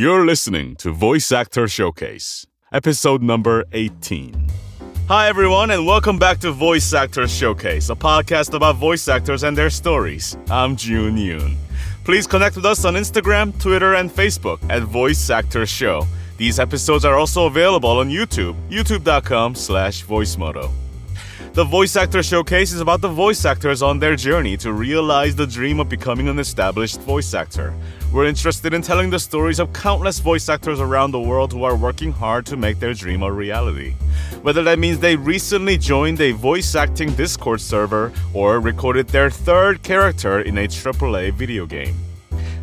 You're listening to Voice Actor Showcase, episode number 18. Hi, everyone, and welcome back to Voice Actor Showcase, a podcast about voice actors and their stories. I'm June Yoon. Please connect with us on Instagram, Twitter, and Facebook at Voice Actor Show. These episodes are also available on YouTube, youtube.com slash voicemoto. The Voice Actor Showcase is about the voice actors on their journey to realize the dream of becoming an established voice actor. We're interested in telling the stories of countless voice actors around the world who are working hard to make their dream a reality. Whether that means they recently joined a voice acting Discord server or recorded their third character in a AAA video game.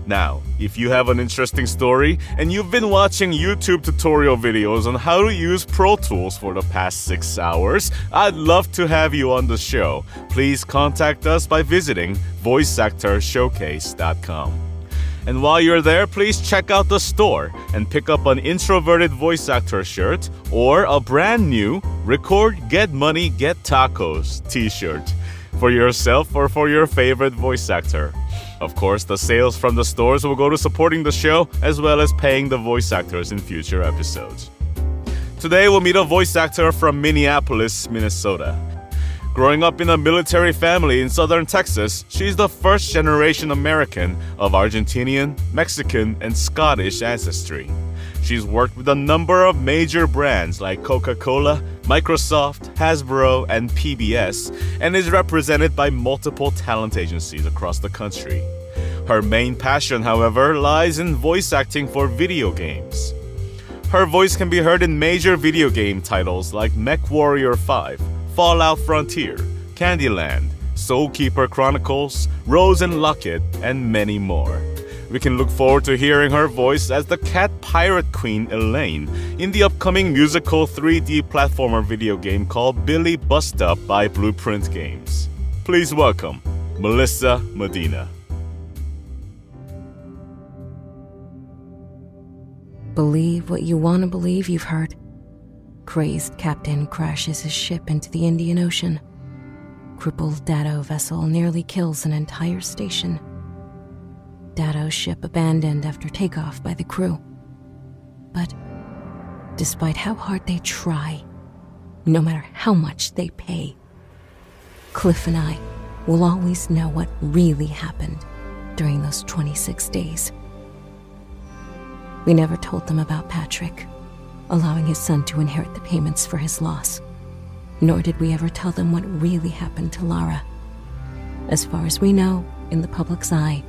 Now, if you have an interesting story and you've been watching YouTube tutorial videos on how to use Pro Tools for the past six hours, I'd love to have you on the show. Please contact us by visiting voiceactorshowcase.com. And while you're there, please check out the store and pick up an introverted voice actor shirt or a brand new Record Get Money Get Tacos t shirt for yourself or for your favorite voice actor. Of course, the sales from the stores will go to supporting the show as well as paying the voice actors in future episodes. Today, we'll meet a voice actor from Minneapolis, Minnesota. Growing up in a military family in southern Texas, she's the first generation American of Argentinian, Mexican, and Scottish ancestry. She's worked with a number of major brands like Coca Cola, Microsoft, Hasbro, and PBS, and is represented by multiple talent agencies across the country. Her main passion, however, lies in voice acting for video games. Her voice can be heard in major video game titles like MechWarrior 5, Fallout Frontier, Candyland, Soulkeeper Chronicles, Rose and Locket, and many more. We can look forward to hearing her voice as the cat pirate queen Elaine in the upcoming musical 3D platformer video game called Billy Bust Up by Blueprint Games. Please welcome Melissa Medina. Believe what you want to believe you've heard. Crazed captain crashes his ship into the Indian Ocean. Crippled Dado vessel nearly kills an entire station. Dado's ship abandoned after takeoff by the crew. But despite how hard they try, no matter how much they pay, Cliff and I will always know what really happened during those 26 days. We never told them about Patrick, allowing his son to inherit the payments for his loss. Nor did we ever tell them what really happened to Lara. As far as we know, in the public's eye,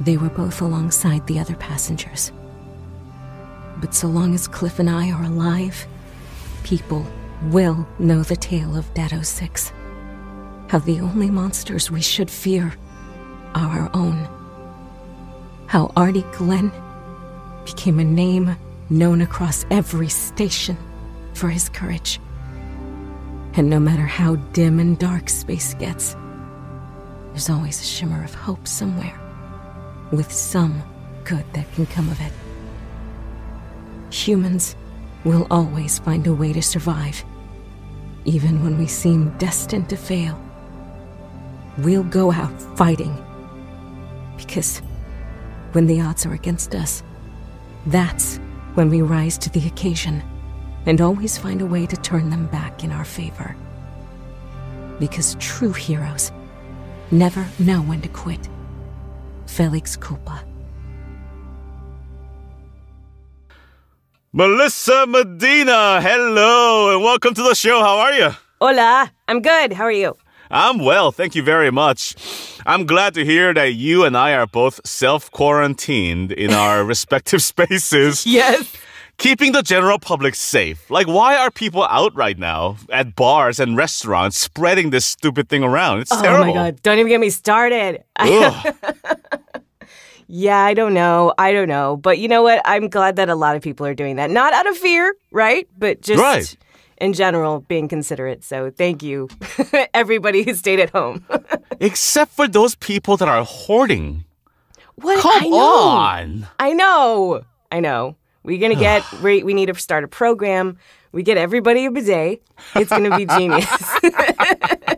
they were both alongside the other passengers. But so long as Cliff and I are alive, people will know the tale of Dado 6. How the only monsters we should fear are our own. How Artie Glenn became a name known across every station for his courage. And no matter how dim and dark space gets, there's always a shimmer of hope somewhere, with some good that can come of it. Humans will always find a way to survive, even when we seem destined to fail. We'll go out fighting, because when the odds are against us, that's when we rise to the occasion and always find a way to turn them back in our favor. Because true heroes never know when to quit. Felix Cooper. Melissa Medina, hello and welcome to the show. How are you? Hola, I'm good. How are you? I'm well, thank you very much. I'm glad to hear that you and I are both self quarantined in our respective spaces. Yes. Keeping the general public safe. Like, why are people out right now at bars and restaurants spreading this stupid thing around? It's Oh terrible. Oh my god, don't even get me started. Yeah, I don't know. I don't know. But you know what? I'm glad that a lot of people are doing that. Not out of fear, right? But just Right. in general being considerate. So thank you, everybody who stayed at home. Except for those people that are hoarding. what? Come I know. on. I know. I know. We're gonna get we we need to start a program. We get everybody a bidet. It's gonna be genius.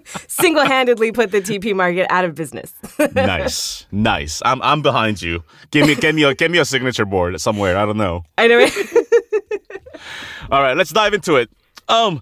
Single-handedly put the TP market out of business. nice, nice. I'm I'm behind you. Give me give me a give me a signature board somewhere. I don't know. I know. All right, let's dive into it. Um,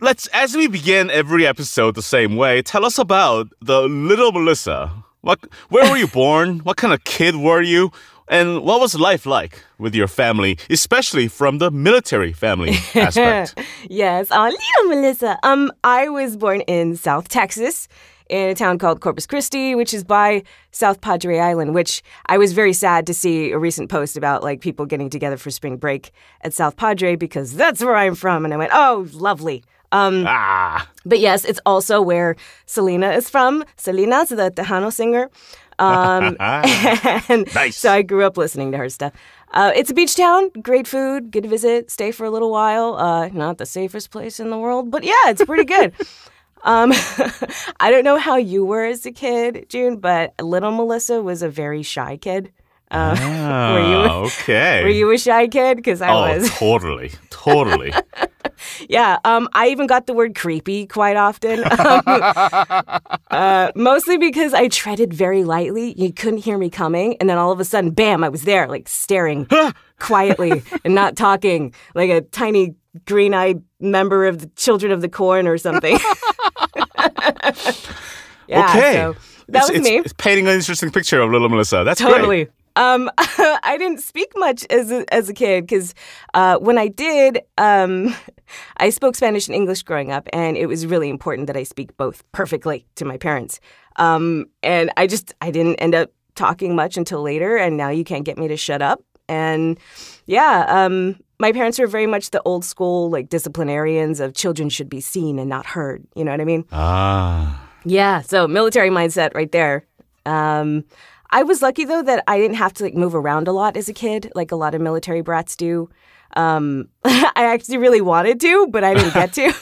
let's as we begin every episode the same way. Tell us about the little Melissa. What? Where were you born? What kind of kid were you? And what was life like with your family, especially from the military family aspect? yes, uh, little Melissa. Um, I was born in South Texas, in a town called Corpus Christi, which is by South Padre Island. Which I was very sad to see a recent post about like people getting together for spring break at South Padre because that's where I'm from, and I went, oh, lovely. Um, ah, but yes, it's also where Selena is from. Selena's the Tejano singer. Um, and Nice. so I grew up listening to her stuff. Uh, it's a beach town, great food, good to visit, stay for a little while. Uh, not the safest place in the world, but yeah, it's pretty good. um, I don't know how you were as a kid, June, but little Melissa was a very shy kid. Uh, were you? Ah, okay. Were you a shy kid? Because I Oh, was. totally, totally. Yeah, um, I even got the word creepy quite often. Um, uh, mostly because I treaded very lightly. You couldn't hear me coming. And then all of a sudden, bam, I was there, like staring quietly and not talking, like a tiny green eyed member of the Children of the Corn or something. yeah, okay. so that it's, was it's, me. It's painting an interesting picture of little Melissa. That's Totally. great. Um, I didn't speak much as a, as a kid because uh, when I did, um, I spoke Spanish and English growing up, and it was really important that I speak both perfectly to my parents. Um, and I just I didn't end up talking much until later, and now you can't get me to shut up. And yeah, um, my parents were very much the old school like disciplinarians of children should be seen and not heard. You know what I mean? Ah. Yeah, so military mindset right there. Um, I was lucky though that I didn't have to like move around a lot as a kid, like a lot of military brats do. Um, I actually really wanted to, but I didn't get to.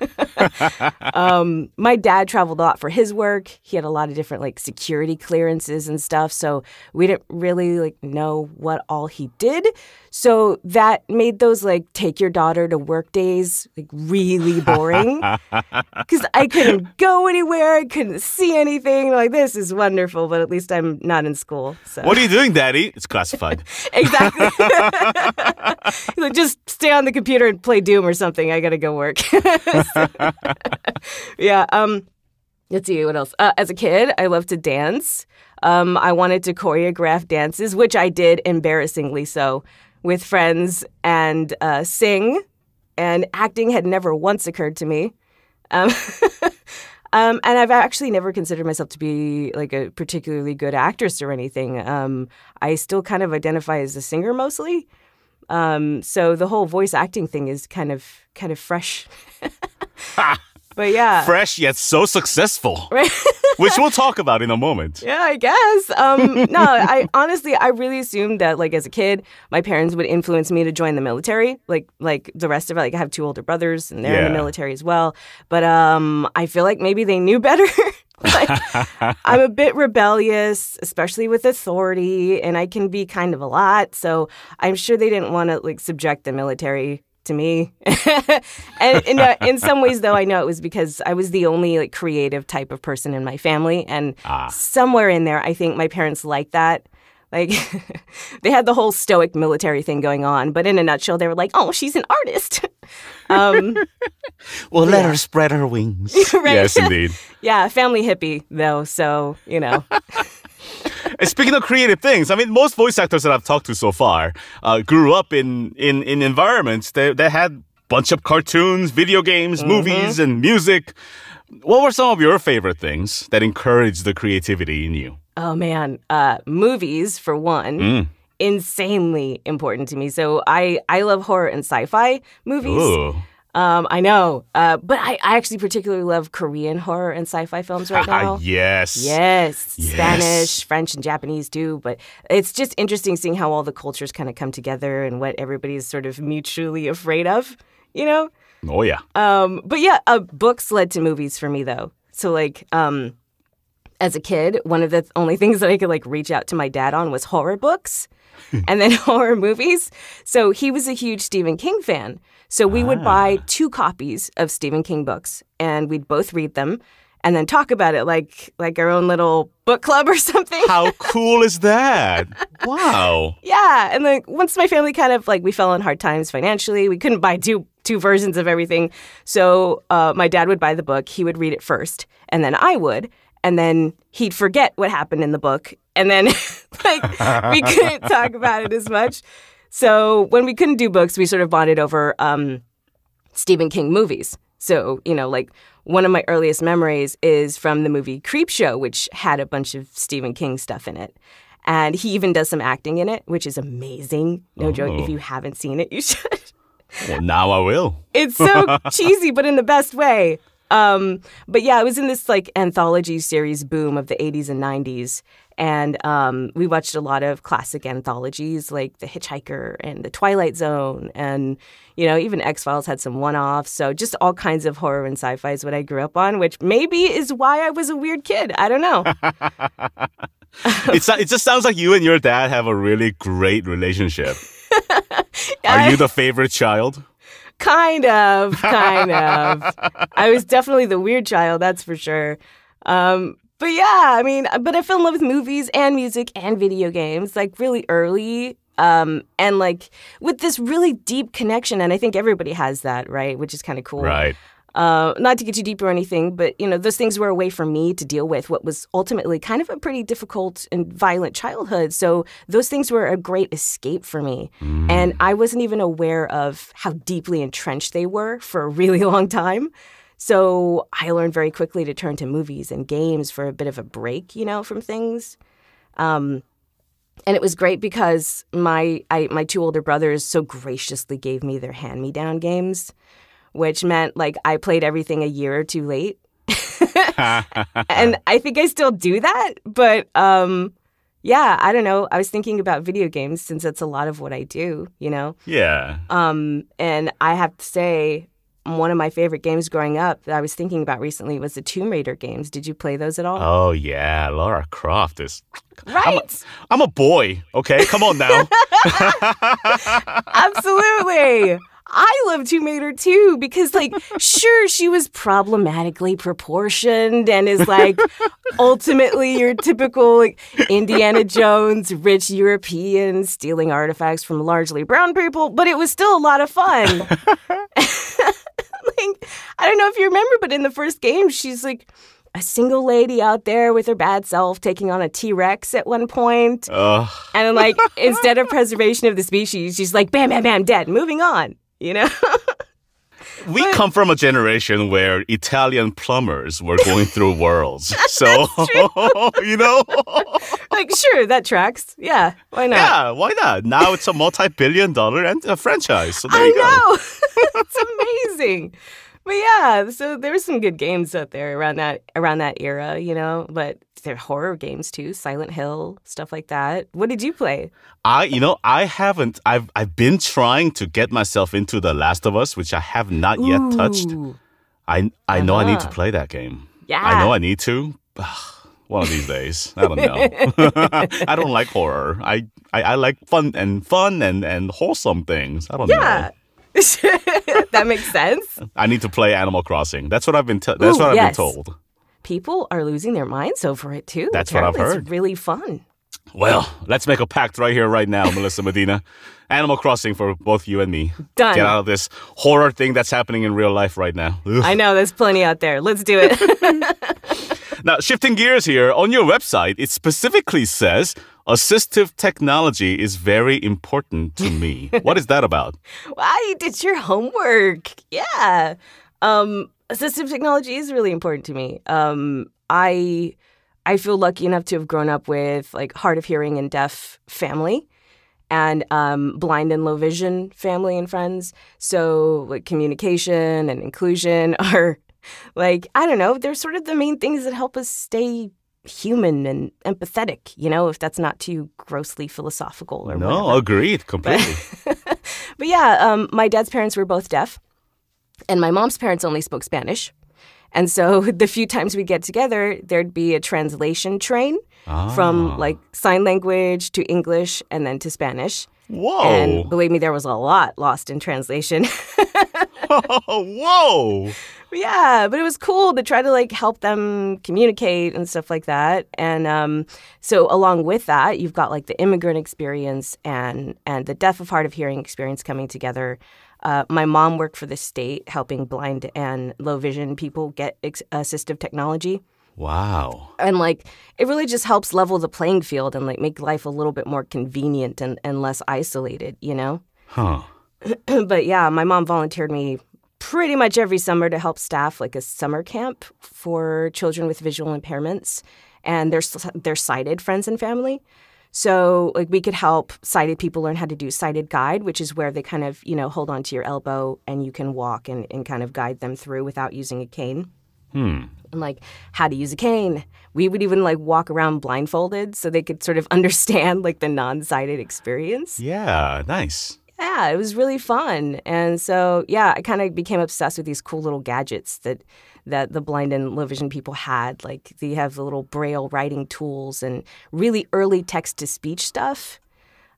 um, my dad traveled a lot for his work. He had a lot of different like security clearances and stuff, so we didn't really like know what all he did. So that made those like take your daughter to work days like really boring because I couldn't go anywhere. I couldn't see anything. Like this is wonderful, but at least I'm not in school. So What are you doing, Daddy? It's classified. exactly. like, just stay on the computer and play Doom or something. I gotta go work. Yeah. Um. Let's see what else. Uh, as a kid, I loved to dance. Um, I wanted to choreograph dances, which I did embarrassingly so with friends, and uh, sing. And acting had never once occurred to me. Um, um, and I've actually never considered myself to be like a particularly good actress or anything. Um, I still kind of identify as a singer mostly. Um, so the whole voice acting thing is kind of kind of fresh. but yeah, Fresh yet so successful, right. which we'll talk about in a moment. Yeah, I guess. Um, no, I honestly, I really assumed that, like, as a kid, my parents would influence me to join the military, like, like the rest of it. Like, I have two older brothers, and they're in the military as well. But um, I feel like maybe they knew better. like, I'm a bit rebellious, especially with authority, and I can be kind of a lot. So I'm sure they didn't want to like subject the military to me. and in, uh, in some ways, though, I know it was because I was the only like creative type of person in my family, and somewhere in there, I think my parents liked that. Like they had the whole stoic military thing going on, but in a nutshell, they were like, "Oh, she's an artist." um, Well, let Yeah. her spread her wings. Right. Yes, indeed. yeah, family hippie though, so you know. And speaking of creative things, I mean, most voice actors that I've talked to so far uh, grew up in, in, in environments that, that had bunch of cartoons, video games, Mm-hmm. movies, and music. What were some of your favorite things that encouraged the creativity in you? Oh man, uh, movies for one, Mm. insanely important to me. So I I love horror and sci-fi movies. Ooh. Um, I know, uh, but I, I actually particularly love Korean horror and sci-fi films right now. yes. Yes, Yes. Spanish, French, and Japanese too. But it's just interesting seeing how all the cultures kind of come together and what everybody's sort of mutually afraid of. You know. Oh, yeah. Um, but yeah, uh, books led to movies for me though. So like, um, as a kid, one of the only things that I could like reach out to my dad on was horror books. and then horror movies. So he was a huge Stephen King fan. So we would buy two copies of Stephen King books and we'd both read them and then talk about it like like our own little book club or something. How cool is that? Wow. Yeah, and then once my family kind of like we fell on hard times financially, we couldn't buy two two versions of everything. So uh, my dad would buy the book, he would read it first, and then I would, and then he'd forget what happened in the book, and then like we couldn't talk about it as much. So when we couldn't do books, we sort of bonded over um, Stephen King movies. So you know, like one of my earliest memories is from the movie Creepshow, which had a bunch of Stephen King stuff in it. And he even does some acting in it, which is amazing. No joke. If Oh. you haven't seen it, you should. Well, now I will. It's so cheesy, but in the best way. Um, but yeah, it was in this like anthology series boom of the 80s and 90s. And um, we watched a lot of classic anthologies like The Hitchhiker and The Twilight Zone. And, you know, even X Files had some one offs. So just all kinds of horror and sci fi is what I grew up on, which maybe is why I was a weird kid. I don't know. It's, it just sounds like you and your dad have a really great relationship. Are you the favorite child? Kind of, kind of. I was definitely the weird child, that's for sure. Um, but yeah, I mean, but I fell in love with movies and music and video games like really early. Um, and like with this really deep connection, and I think everybody has that, right? Which is kind of cool. Right. Uh, not to get too deep or anything, but you know, those things were a way for me to deal with what was ultimately kind of a pretty difficult and violent childhood. So those things were a great escape for me. And I wasn't even aware of how deeply entrenched they were for a really long time. So I learned very quickly to turn to movies and games for a bit of a break, you know, from things. Um, and it was great because my I, my two older brothers so graciously gave me their hand me down games, which meant like I played everything a year or two late. and I think I still do that, but um, yeah, I don't know. I was thinking about video games since that's a lot of what I do, you know. Yeah. Um, and I have to say, one of my favorite games growing up that I was thinking about recently was the Tomb Raider games. Did you play those at all? Oh yeah, Lara Croft is. right. I'm a boy. Okay, come on now. Absolutely. I love Tomb Raider too because, like, sure, she was problematically proportioned and is like ultimately your typical like, Indiana Jones, rich European stealing artifacts from largely brown people, but it was still a lot of fun. like, I don't know if you remember, but in the first game, she's like a single lady out there with her bad self taking on a T Rex at one point. Ugh. And like, instead of preservation of the species, she's like, bam, bam, bam, dead, moving on, you know? we come from a generation where Italian plumbers were going through worlds. So, you know, like, sure, that tracks. Yeah, why not? yeah, why not? Now it's a multi-billion dollar and a franchise. So there I you go. know. it's amazing. But yeah, so there were some good games out there around that around that era, you know. But there are horror games too, Silent Hill, stuff like that. What did you play? I, you know, I haven't. I've I've been trying to get myself into The Last of Us, which I have not yet touched. Ooh, I I know I need to Uh-huh. play that game. Yeah. I know I need to. One of these days. I don't know. I don't like horror. I, I, I like fun and fun and, and wholesome things. I don't know. Yeah. know. that makes sense. I need to play Animal Crossing. That's what I've been. T- that's what I've been told. People are losing their minds over it too. That's what I've Apparently heard. It's really fun. Well, let's make a pact right here, right now, Melissa Medina. Animal Crossing for both you and me. Done. Get out of this horror thing that's happening in real life right now. Ugh. I know there's plenty out there. Let's do it. Now, shifting gears here, on your website, it specifically says assistive technology is very important to me. what is that about? wow, you did your homework. Yeah. Um, assistive technology is really important to me. Um, I I feel lucky enough to have grown up with like hard of hearing and deaf family and um, blind and low vision family and friends. So like communication and inclusion are like I don't know, they're sort of the main things that help us stay human and empathetic, you know, if that's not too grossly philosophical or No, whatever. agreed completely. But yeah, um, my dad's parents were both deaf, and my mom's parents only spoke Spanish. And so the few times we get together, there'd be a translation train from like sign language to English and then to Spanish. Whoa. And believe me, there was a lot lost in translation. Whoa. Yeah, but it was cool to try to like help them communicate and stuff like that. And um, so along with that, you've got like the immigrant experience and and the deaf of hard of hearing experience coming together. Uh, my mom worked for the state helping blind and low vision people get ex- assistive technology Wow. and like it really just helps level the playing field and like make life a little bit more convenient and, and less isolated you know Huh. but yeah my mom volunteered me pretty much every summer to help staff like a summer camp for children with visual impairments and their s- their sighted friends and family so like we could help sighted people learn how to do sighted guide which is where they kind of you know hold onto your elbow and you can walk and, and kind of guide them through without using a cane Hmm. and like how to use a cane. We would even like walk around blindfolded so they could sort of understand like the non-sighted experience. Yeah, nice. Yeah, it was really fun. And so yeah, I kind of became obsessed with these cool little gadgets that that the blind and low vision people had. Like they have the little braille writing tools and really early text to speech stuff.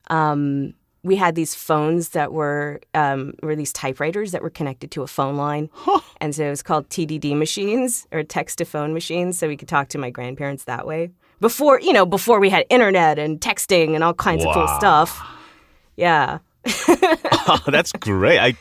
Um, we had these phones that were um, were these typewriters that were connected to a phone line, and so it was called TDD machines or text to phone machines. So we could talk to my grandparents that way before you know before we had internet and texting and all kinds of cool stuff. Yeah. Oh, that's great. I,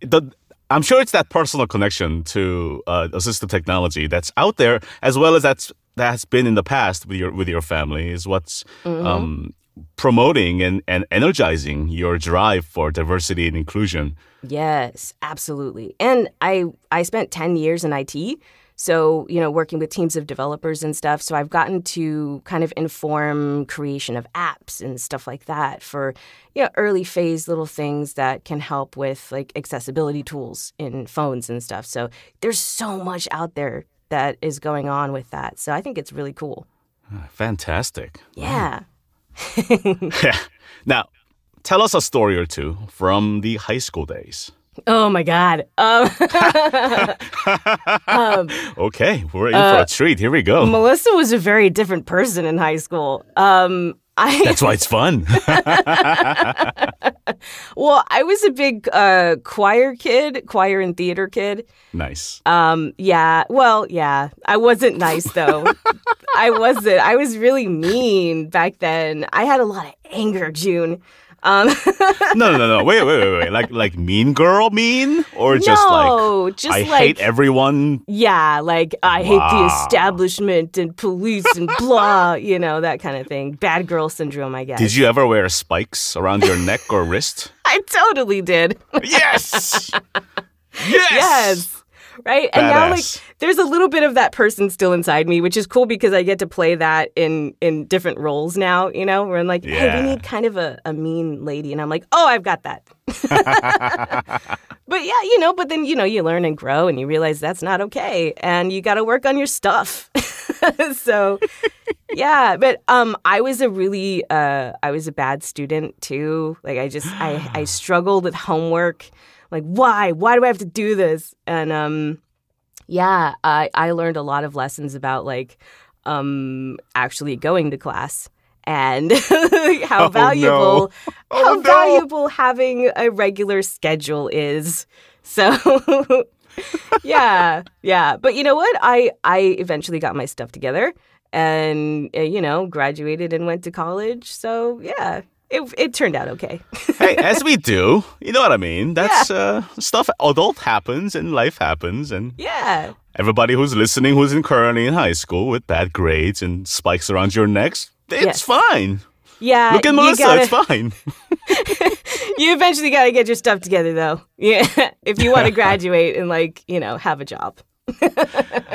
the, I'm sure it's that personal connection to uh, assistive technology that's out there, as well as that's that has been in the past with your with your family, is what's um, promoting and, and energizing your drive for diversity and inclusion. Yes, absolutely. And I I spent 10 years in IT. So, you know, working with teams of developers and stuff. So I've gotten to kind of inform creation of apps and stuff like that for, you know, early phase little things that can help with like accessibility tools in phones and stuff. So there's so much out there that is going on with that. So I think it's really cool. Ah, fantastic. Yeah. Yeah. Now, tell us a story or two from the high school days. Oh my God. Um, Okay, we're in for a treat. Here we go. Melissa was a very different person in high school. Um, I That's why it's fun. well, I was a big uh, choir kid, choir and theater kid. nice. Um, yeah, well, yeah, I wasn't nice though. I wasn't. I was really mean back then. I had a lot of anger, June. Um, No, no, no, no. Wait, wait, wait, wait. Like, like Mean Girl, mean, or just No, like just I like- hate everyone. yeah, like I hate the establishment and police and blah, you know that kind of thing. Bad girl syndrome, I guess. Did you ever wear spikes around your neck or wrist? I totally did. Yes. Yes. Yes. Right. And now like there's a little bit of that person still inside me, which is cool because I get to play that in in different roles now, you know, where I'm like, hey, we need kind of a, a mean lady. And I'm like, oh, I've got that. but yeah, you know, but then, you know, you learn and grow and you realize that's not okay. And you gotta work on your stuff. so yeah, but um I was a really uh I was a bad student too. Like I just I I struggled with homework. Like why? Why do I have to do this? And um yeah, I I learned a lot of lessons about like um actually going to class and how Oh, valuable no. how Oh, no. valuable having a regular schedule is. So yeah, yeah. But you know what? I I eventually got my stuff together and uh, you know graduated and went to college. So yeah, it it turned out okay. hey, as we do, you know what I mean. That's uh, stuff. Adult happens and life happens, and yeah. everybody who's listening, who's in currently in high school with bad grades and spikes around your necks, it's Yes. fine. Yeah, Look at Melissa, gotta- it's fine. you eventually got to get your stuff together, though. Yeah, if you want to graduate and like you know have a job.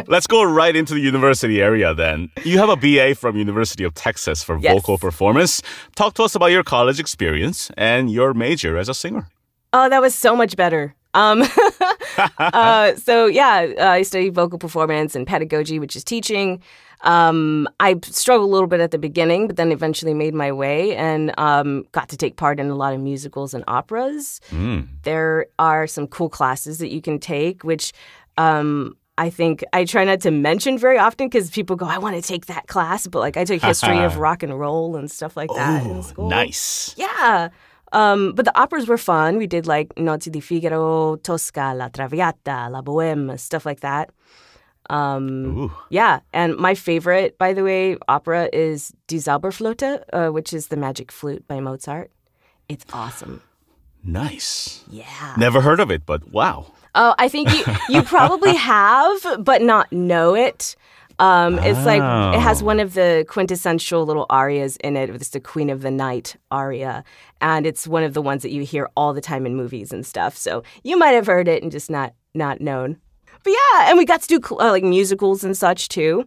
Let's go right into the university area then. You have a BA from University of Texas for Yes. vocal performance. Talk to us about your college experience and your major as a singer. Oh, that was so much better. Um, uh, so yeah, uh, I studied vocal performance and pedagogy, which is teaching. Um, I struggled a little bit at the beginning, but then eventually made my way and um, got to take part in a lot of musicals and operas. Mm. There are some cool classes that you can take, which um, I think I try not to mention very often because people go, I want to take that class. But like I took history of rock and roll and stuff like that in school. nice. Yeah. Um, but the operas were fun. We did like Nozze di Figaro, Tosca, La Traviata, La Boheme, stuff like that. Um, yeah. And my favorite, by the way, opera is Die Zauberflöte, uh, which is the magic flute by Mozart. It's awesome. Nice. Yeah. Never heard of it, but wow. Oh, I think you, you probably have, but not know it. Um, it's like it has Oh. one of the quintessential little arias in it. It's the Queen of the Night aria, and it's one of the ones that you hear all the time in movies and stuff. So you might have heard it and just not not known. But yeah, and we got to do uh, like musicals and such too.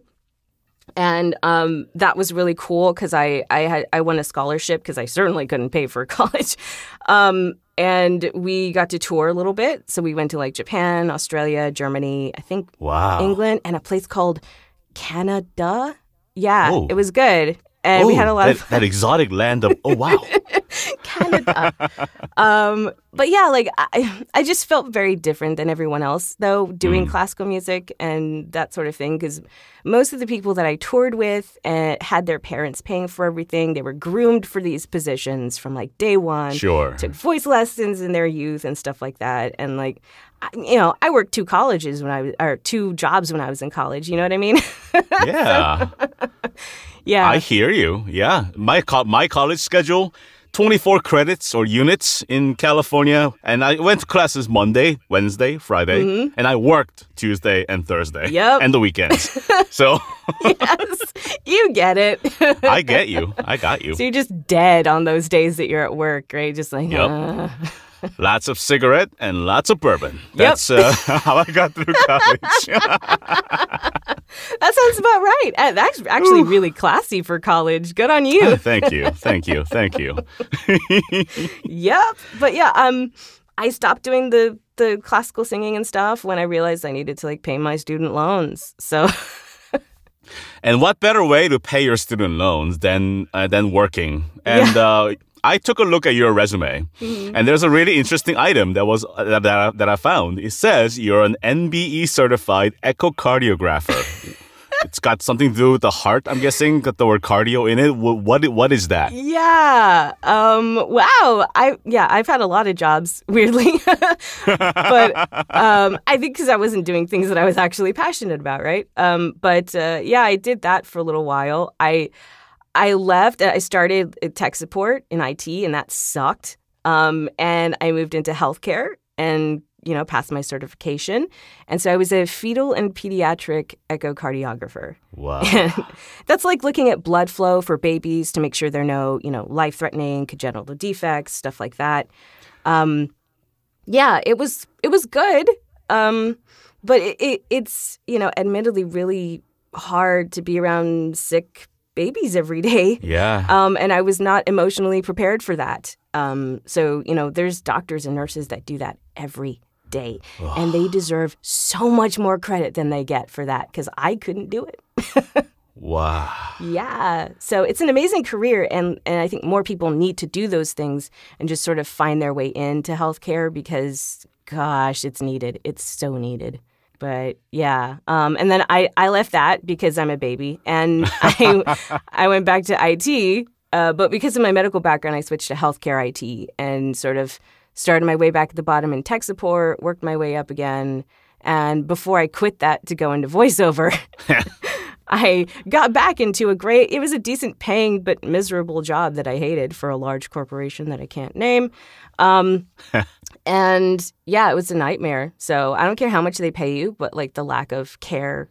And um, that was really cool because I I had I won a scholarship because I certainly couldn't pay for college, um, and we got to tour a little bit. So we went to like Japan, Australia, Germany, I think Wow. England, and a place called Canada. Yeah, Oh. it was good, and we Oh, had a lot that, of that exotic land of oh wow. Canada. um, but yeah, like I, I just felt very different than everyone else, though, doing classical music and that sort of thing. Because most of the people that I toured with uh, had their parents paying for everything. They were groomed for these positions from like day one. Sure. Took voice lessons in their youth and stuff like that. And like, I, you know, I worked two colleges when I was, or two jobs when I was in college. You know what I mean? Yeah. yeah. I hear you. Yeah. My co- my college schedule 24 credits or units in California and I went to classes Monday, Wednesday, Friday, and I worked Tuesday and Thursday. Yep. and the weekends. so yes, you get it. I get you. I got you. So you're just dead on those days that you're at work, right? Just like, Yep. uh, Lots of cigarette and lots of bourbon. That's uh, how I got through college. that sounds about right. Uh, That's actually really classy for college. Good on you. thank you. Thank you. Thank you. yep. But yeah, um, I stopped doing the the classical singing and stuff when I realized I needed to like pay my student loans. So And what better way to pay your student loans than uh, than working? And uh, I took a look at your resume, and there's a really interesting item that was uh, that, I, that I found. It says you're an NBE certified echocardiographer. it's got something to do with the heart. I'm guessing got the word cardio in it. Wh- What what is that? yeah, um, wow. I yeah, I've had a lot of jobs weirdly, but um, I think because I wasn't doing things that I was actually passionate about, right? Um, but uh, yeah, I did that for a little while. I I left. I started tech support in IT, and that sucked. Um, and I moved into healthcare and you know passed my certification, and so I was a fetal and pediatric echocardiographer. Wow. That's like looking at blood flow for babies to make sure there are no, you know, life-threatening congenital defects, stuff like that. Um, yeah, it was it was good, um, but it, it, it's you know, admittedly, really hard to be around sick babies every day. yeah. Um, and I was not emotionally prepared for that. Um, so you know, there's doctors and nurses that do that every day, and they deserve so much more credit than they get for that because I couldn't do it. wow. Yeah. So it's an amazing career and, and I think more people need to do those things and just sort of find their way into healthcare because gosh, it's needed. It's so needed. But yeah. Um, and then I, I left that because I'm a baby and I I went back to IT. Uh, but because of my medical background, I switched to healthcare IT and sort of started my way back at the bottom in tech support, worked my way up again. And before I quit that to go into voiceover, I got back into a great, it was a decent paying but miserable job that I hated for a large corporation that I can't name. Um, and yeah, it was a nightmare. So I don't care how much they pay you, but like the lack of care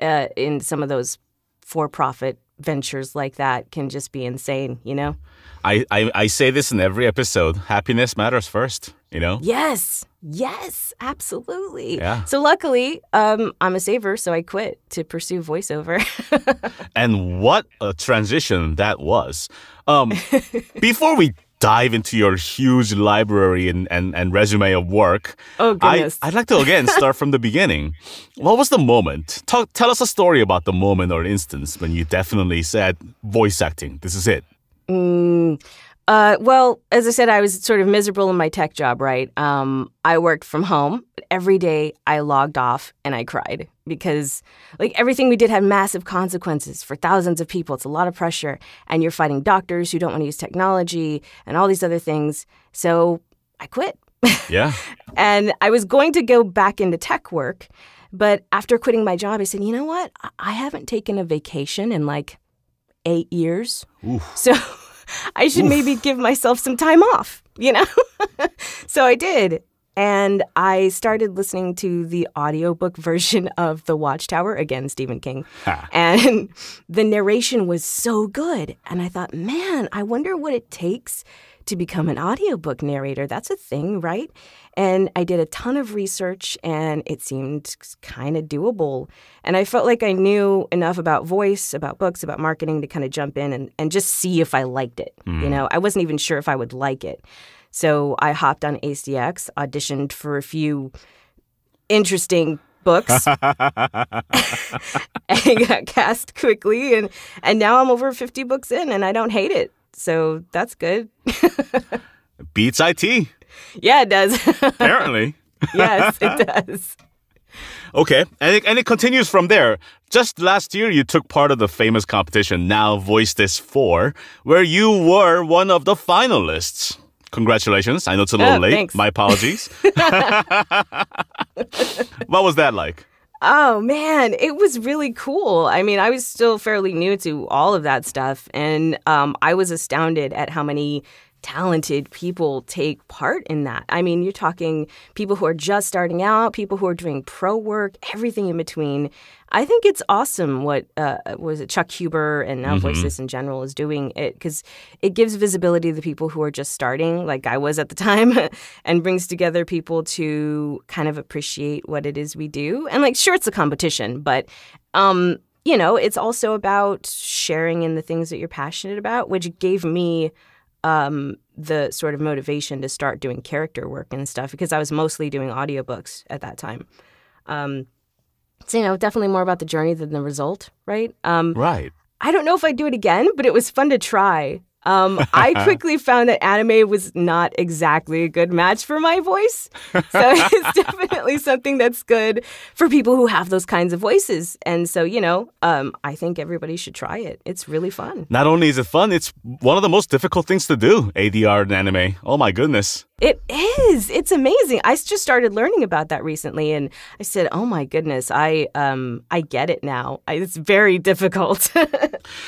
uh, in some of those for profit ventures like that can just be insane, you know? I, I I say this in every episode. Happiness matters first. You know. Yes. Yes, absolutely. Yeah. So luckily, um, I'm a saver, so I quit to pursue voiceover. And what a transition that was. Um, before we dive into your huge library and, and, and resume of work, Oh, I, goodness. I'd like to again start from the beginning. What was the moment? Talk, tell us a story about the moment or instance when you definitely said, voice acting, this is it. Mm, Uh, well, as I said, I was sort of miserable in my tech job, right? Um, I worked from home. Every day I logged off and I cried because, like, everything we did had massive consequences for thousands of people. It's a lot of pressure. And you're fighting doctors who don't want to use technology and all these other things. So I quit. Yeah. and I was going to go back into tech work. But after quitting my job, I said, you know what? I- I haven't taken a vacation in like eight years. So I should maybe give myself some time off, you know? so I did. And I started listening to the audiobook version of The Watchtower, again, Stephen King. And the narration was so good. And I thought, man, I wonder what it takes to become an audiobook narrator. That's a thing, right? And I did a ton of research and it seemed kind of doable. And I felt like I knew enough about voice, about books, about marketing to kind of jump in and, and just see if I liked it. You mm-hmm. know, I wasn't even sure if I would like it. So I hopped on ACX, auditioned for a few interesting books and got cast quickly and and now I'm over 50 books in and I don't hate it. So that's good. Beats IT, Yeah, it does. apparently. yes, it does. Okay, and it, and it continues from there. Just last year, you took part of the famous competition, Now Voice This 4, where you were one of the finalists. Congratulations. I know it's a little Oh, late. thanks. My apologies. what was that like? Oh man, it was really cool. I mean, I was still fairly new to all of that stuff, and um, I was astounded at how many talented people take part in that. I mean, you're talking people who are just starting out, people who are doing pro work, everything in between. I think it's awesome what uh, was it Chuck Huber and now Voices in general is doing it because it gives visibility to the people who are just starting, like I was at the time, and brings together people to kind of appreciate what it is we do. And like, sure, it's a competition, but um, you know, it's also about sharing in the things that you're passionate about, which gave me um, the sort of motivation to start doing character work and stuff because I was mostly doing audiobooks at that time. Um, so, you know, definitely more about the journey than the result, right? Um, Right. I don't know if I'd do it again, but it was fun to try. Um, I quickly found that anime was not exactly a good match for my voice. So it's definitely something that's good for people who have those kinds of voices. And so, you know, um, I think everybody should try it. It's really fun. Not only is it fun, it's one of the most difficult things to do, ADR in anime. Oh my goodness. It is. It's amazing. I just started learning about that recently, and I said, "Oh my goodness, I um I get it now. I, it's very difficult."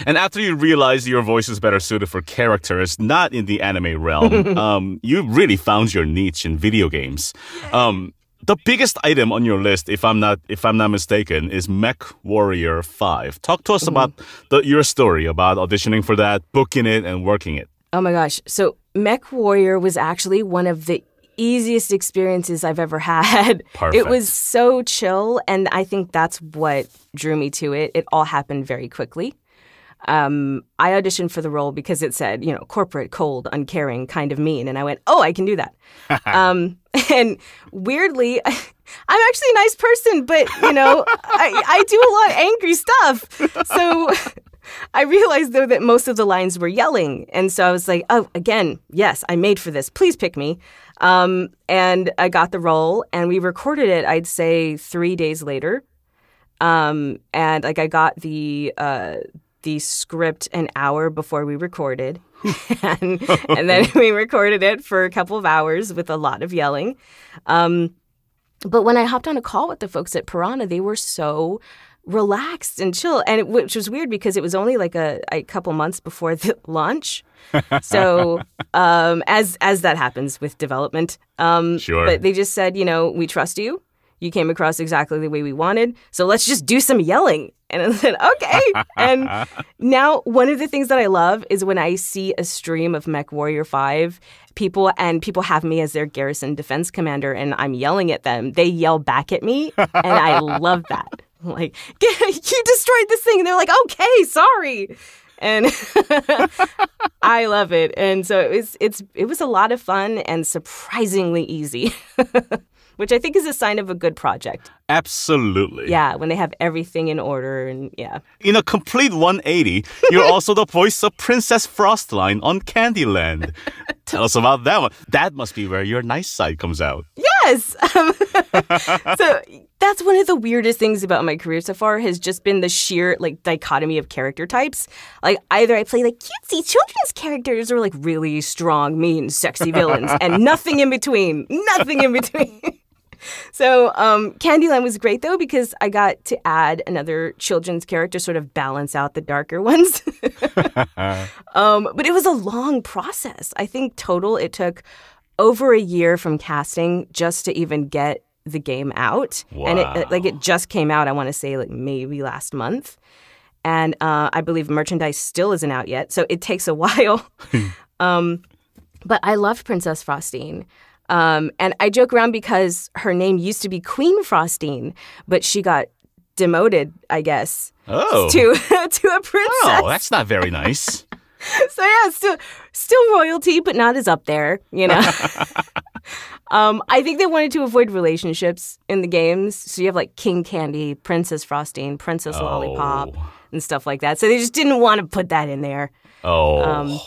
And after you realized your voice is better suited for characters not in the anime realm, um, you really found your niche in video games. Um, the biggest item on your list, if I'm not if I'm not mistaken, is Mech Warrior Five. Talk to us about the, your story about auditioning for that, booking it, and working it. Oh my gosh. So, Mech Warrior was actually one of the easiest experiences I've ever had. Perfect. It was so chill, and I think that's what drew me to it. It all happened very quickly. Um, I auditioned for the role because it said, you know, corporate, cold, uncaring, kind of mean. And I went, oh, I can do that. um, and weirdly, I'm actually a nice person, but, you know, I, I do a lot of angry stuff. So I realized, though, that most of the lines were yelling. And so I was like, oh, again, yes, I made for this. Please pick me. Um, and I got the role, and we recorded it, I'd say, three days later. Um, and like I got the uh, the script an hour before we recorded, and, and then we recorded it for a couple of hours with a lot of yelling. Um, but when I hopped on a call with the folks at Piranha, they were so relaxed and chill, and it, which was weird because it was only like a, a couple months before the launch. so um, as as that happens with development, um, Sure. But they just said, you know, we trust you. You came across exactly the way we wanted, so let's just do some yelling. And I said, okay. and now one of the things that I love is when I see a stream of Mech Warrior Five people and people have me as their garrison defense commander, and I'm yelling at them. They yell back at me, and I love that. I'm like, you destroyed this thing. And they're like, okay, sorry. And I love it. And so it was it's it was a lot of fun and surprisingly easy. Which I think is a sign of a good project. Absolutely. Yeah, when they have everything in order and yeah. In a complete 180, you're also the voice of Princess Frostine on Candyland. Tell us about that one. That must be where your nice side comes out. Yes. Um, so that's one of the weirdest things about my career so far has just been the sheer like dichotomy of character types. Like either I play like cutesy children's characters or like really strong, mean, sexy villains, and nothing in between. Nothing in between. So um, Candyland was great though because I got to add another children's character, sort of balance out the darker ones. um, but it was a long process. I think total it took over a year from casting just to even get the game out, and it like it just came out. I want to say like maybe last month, and uh, I believe merchandise still isn't out yet, so it takes a while. um, but I loved Princess Frostine. Um, and I joke around because her name used to be Queen Frostine, but she got demoted, I guess, Oh. to to a princess. Oh, that's not very nice. So yeah, still still royalty, but not as up there, you know. um, I think they wanted to avoid relationships in the games, so you have like King Candy, Princess Frostine, Princess Lollipop, Oh. and stuff like that. So they just didn't want to put that in there. Oh. Um,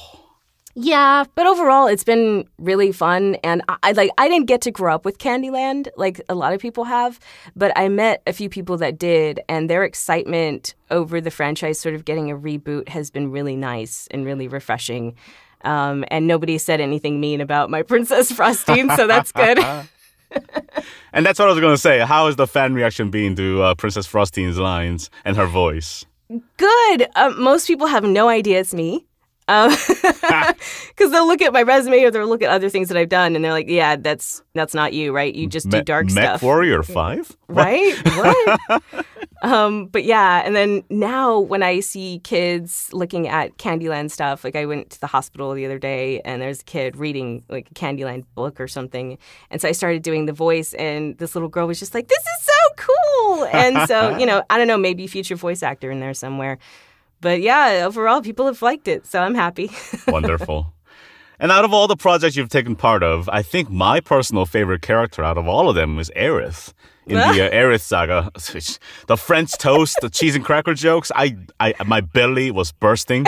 Yeah, but overall, it's been really fun, and I, I like. I didn't get to grow up with Candyland like a lot of people have, but I met a few people that did, and their excitement over the franchise sort of getting a reboot has been really nice and really refreshing. Um, and nobody said anything mean about my Princess Frostine, so that's good. and that's what I was going to say. How is the fan reaction being to uh, Princess Frostine's lines and her voice? Good. Um, most people have no idea it's me. Because they'll look at my resume or they'll look at other things that I've done and they're like, yeah, that's that's not you, right? You just do dark Mech stuff. Warrior 5? right? What? um, but yeah, and then now when I see kids looking at Candyland stuff, like I went to the hospital the other day and there's a kid reading like a Candyland book or something, and so I started doing the voice, and this little girl was just like, "This is so cool!" And so you know, I don't know, maybe future voice actor in there somewhere. But yeah, overall, people have liked it, so I'm happy. Wonderful. And out of all the projects you've taken part of, I think my personal favorite character out of all of them is Aerith. In the uh, Aerith saga, the French toast, the cheese and cracker jokes, I, I, my belly was bursting.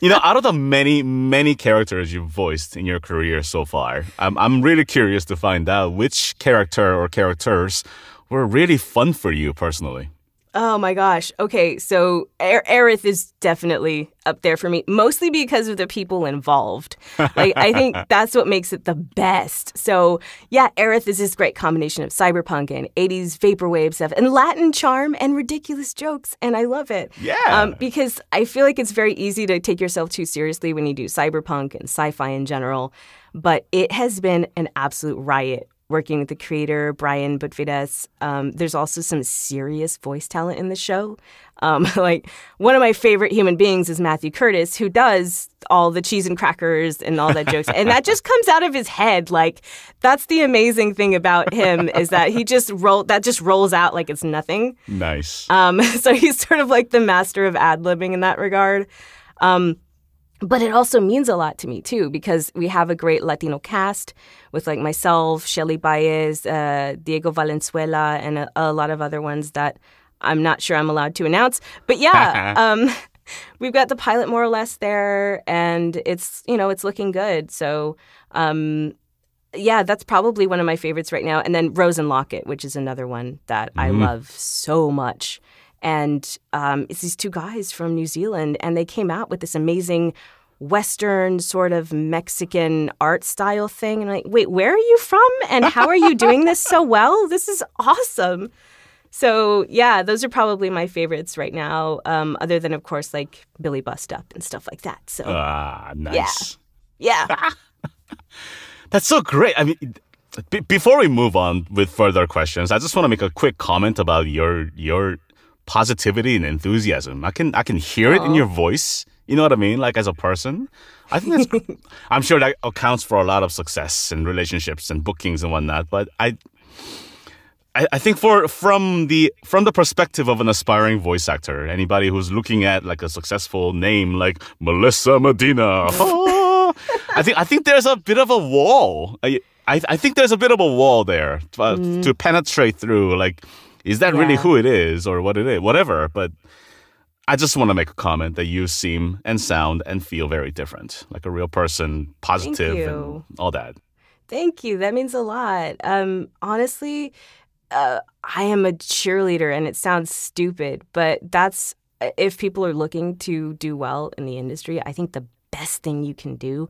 you know, out of the many, many characters you've voiced in your career so far, I'm, I'm really curious to find out which character or characters were really fun for you personally. Oh my gosh. Okay, so er- Aerith is definitely up there for me, mostly because of the people involved. Like, I think that's what makes it the best. So, yeah, Aerith is this great combination of cyberpunk and 80s vaporwave stuff and Latin charm and ridiculous jokes, and I love it. Yeah. Um, because I feel like it's very easy to take yourself too seriously when you do cyberpunk and sci fi in general, but it has been an absolute riot working with the creator Brian Butvides. Um, there's also some serious voice talent in the show. Um, like one of my favorite human beings is Matthew Curtis, who does all the cheese and crackers and all that jokes, and that just comes out of his head. Like that's the amazing thing about him is that he just roll that just rolls out like it's nothing. Nice. Um, so he's sort of like the master of ad libbing in that regard. Um, but it also means a lot to me too because we have a great Latino cast with like myself, Shelly Baez, uh, Diego Valenzuela, and a, a, lot of other ones that I'm not sure I'm allowed to announce. But yeah, um, we've got the pilot more or less there, and it's you know it's looking good. So. Um, yeah, that's probably one of my favorites right now. And then Rose and Locket, which is another one that mm. I love so much. And um, it's these two guys from New Zealand, and they came out with this amazing Western sort of Mexican art style thing. And I'm like, wait, where are you from? And how are you doing this so well? This is awesome. So yeah, those are probably my favorites right now. Um, other than of course like Billy Bust Up and stuff like that. So ah, nice. Yeah, yeah. That's so great. I mean, before we move on with further questions, I just want to make a quick comment about your your positivity and enthusiasm. I can I can hear it in your voice. You know what I mean? Like as a person, I think that's. I'm sure that accounts for a lot of success and relationships and bookings and whatnot. But I, I, I think for from the from the perspective of an aspiring voice actor, anybody who's looking at like a successful name like Melissa Medina. I think I think there's a bit of a wall. I I, I think there's a bit of a wall there uh, to penetrate through. Like, is that really who it is or what it is? Whatever. But I just want to make a comment that you seem and sound and feel very different, like a real person, positive, and all that. Thank you. That means a lot. Um, honestly, uh, I am a cheerleader, and it sounds stupid, but that's if people are looking to do well in the industry. I think the best thing you can do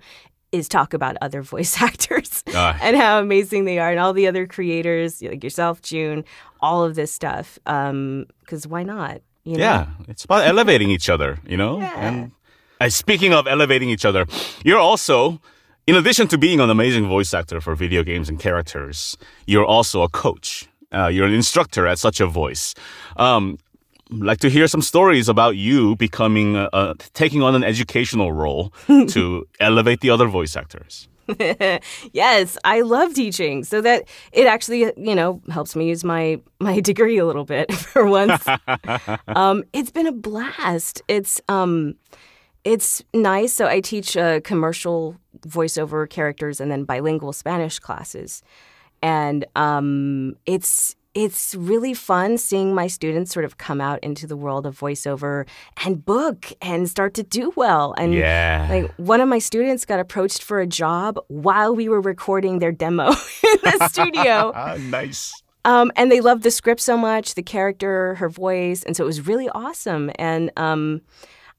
is talk about other voice actors Ah. and how amazing they are, and all the other creators like yourself, June, all of this stuff. Because why not? You know? Yeah, it's about elevating each other, you know? yeah. And uh, speaking of elevating each other, you're also, in addition to being an amazing voice actor for video games and characters, you're also a coach. Uh, you're an instructor at such a voice. Um, like to hear some stories about you becoming, uh, uh, taking on an educational role to elevate the other voice actors. yes, I love teaching, so that it actually, you know, helps me use my my degree a little bit for once. um, it's been a blast. It's um, it's nice. So I teach uh, commercial voiceover characters and then bilingual Spanish classes, and um, it's it's really fun seeing my students sort of come out into the world of voiceover and book and start to do well. And Yeah. like one of my students got approached for a job while we were recording their demo in the studio. Nice. Um, and they loved the script so much, the character, her voice, and so it was really awesome. And um,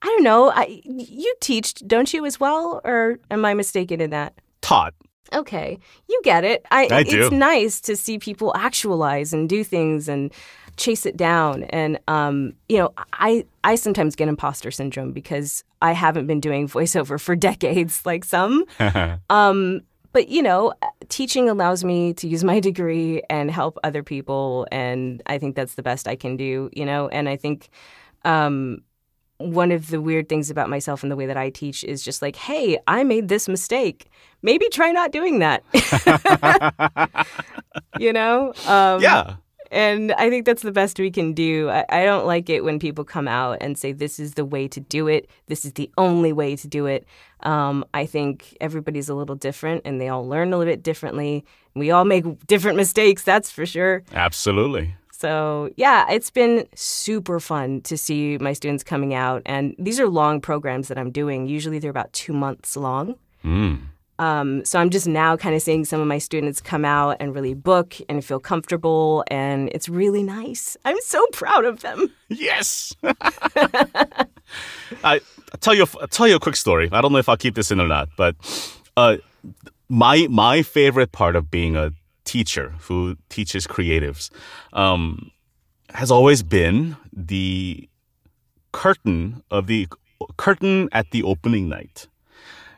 I don't know, I, you teach, don't you, as well, or am I mistaken in that? Taught. Okay, you get it. I, I it's nice to see people actualize and do things and chase it down. And um, you know, I I sometimes get imposter syndrome because I haven't been doing voiceover for decades, like some. um, but you know, teaching allows me to use my degree and help other people, and I think that's the best I can do. You know, and I think. Um, one of the weird things about myself and the way that I teach is just like, hey, I made this mistake. Maybe try not doing that. you know? Um, Yeah. And I think that's the best we can do. I, I don't like it when people come out and say, this is the way to do it. This is the only way to do it. Um, I think everybody's a little different and they all learn a little bit differently. We all make different mistakes, that's for sure. Absolutely. So, yeah, it's been super fun to see my students coming out. And these are long programs that I'm doing. Usually they're about two months long. Mm. Um, so I'm just now kind of seeing some of my students come out and really book and feel comfortable. And it's really nice. I'm so proud of them. Yes. I I'll tell you I'll tell you a quick story. I don't know if I'll keep this in or not, but uh, my my favorite part of being a teacher who teaches creatives um, has always been the curtain of the curtain at the opening night.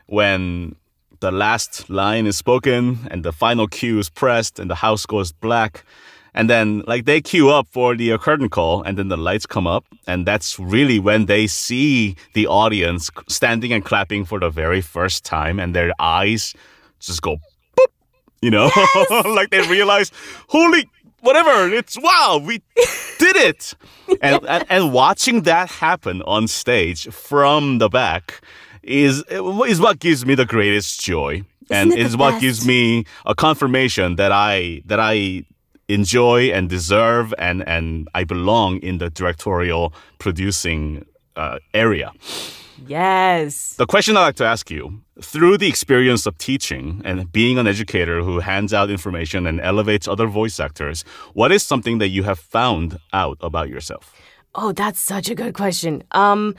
When the last line is spoken and the final cue is pressed and the house goes black and then like they queue up for the uh, curtain call and then the lights come up and that's really when they see the audience standing and clapping for the very first time and their eyes just go you know? Like they realize holy whatever it's wow we did it. And, and and watching that happen on stage from the back is is what gives me the greatest joy. And Isn't the is what gives me a confirmation that I that I enjoy and deserve and and I belong in the directorial producing uh, area. Yes. The question I'd like to ask you through the experience of teaching and being an educator who hands out information and elevates other voice actors, what is something that you have found out about yourself? Oh, that's such a good question. Um,